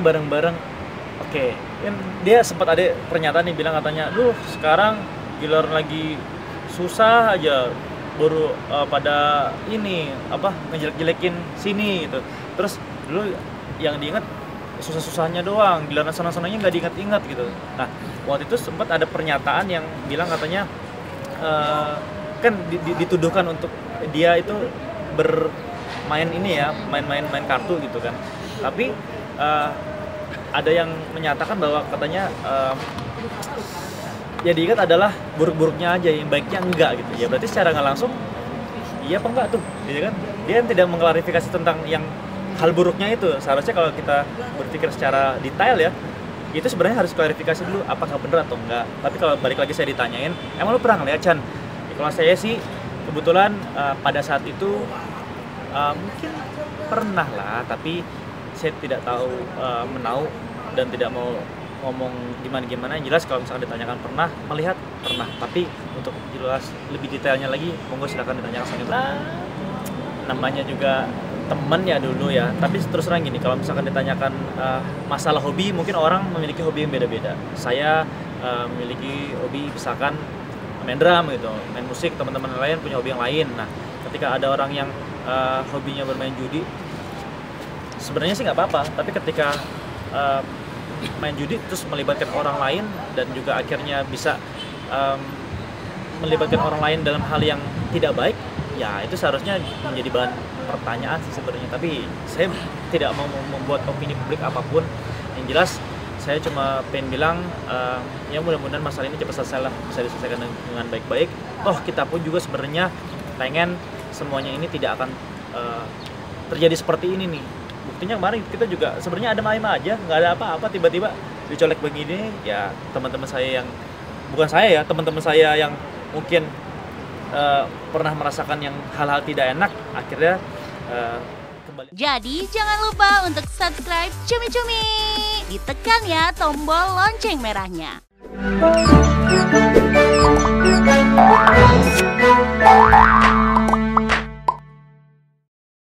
bareng-bareng. Oke kan dia sempat ada pernyataan nih bilang katanya lu sekarang giliran lagi susah aja baru uh, pada ini apa ngejelek-jelekin sini gitu. Terus dulu yang diingat susah-susahnya doang giliran senang-senangnya nggak diingat-ingat gitu. Nah waktu itu sempat ada pernyataan yang bilang katanya uh, kan dituduhkan untuk dia itu bermain ini ya main-main main kartu gitu kan. Tapi uh, ada yang menyatakan bahwa katanya uh, ya diingat adalah buruk-buruknya aja yang baiknya enggak gitu. Ya berarti secara nggak langsung iya apa enggak tuh? Gitu kan? Dia tidak mengklarifikasi tentang yang hal buruknya itu. Seharusnya kalau kita berpikir secara detail ya itu sebenarnya harus klarifikasi dulu apakah benar atau enggak. Tapi kalau balik lagi saya ditanyain emang lu pernah ngeliat Chan? Ya, kalau saya sih kebetulan uh, pada saat itu uh, mungkin pernah lah tapi saya tidak tahu uh, menau dan tidak mau ngomong gimana gimana yang jelas kalau misalkan ditanyakan pernah melihat pernah. Tapi untuk jelas lebih detailnya lagi monggo silakan ditanyakan sama nah, namanya juga temen ya dulu ya. Tapi terus terang gini kalau misalkan ditanyakan uh, masalah hobi mungkin orang memiliki hobi yang beda-beda. Saya uh, memiliki hobi misalkan main drum gitu main musik teman-teman lain punya hobi yang lain. Nah ketika ada orang yang uh, hobinya bermain judi sebenarnya sih nggak apa-apa tapi ketika uh, main judi terus melibatkan orang lain dan juga akhirnya bisa um, melibatkan orang lain dalam hal yang tidak baik ya itu seharusnya menjadi bahan pertanyaan sih sebenarnya. Tapi saya tidak mau membuat opini publik apa pun. Yang jelas saya cuma pengen bilang uh, ya mudah-mudahan masalah ini cepat selesai lah bisa diselesaikan dengan baik-baik. Toh kita pun juga sebenarnya pengen semuanya ini tidak akan uh, terjadi seperti ini nih buktinya kemarin kita juga sebenarnya ada main aja nggak ada apa-apa tiba-tiba dicolek begini ya teman-teman saya yang bukan saya ya teman-teman saya yang mungkin uh, pernah merasakan yang hal-hal tidak enak akhirnya uh, kembali. Jadi jangan lupa untuk subscribe cumi-cumi ditekan ya tombol lonceng merahnya.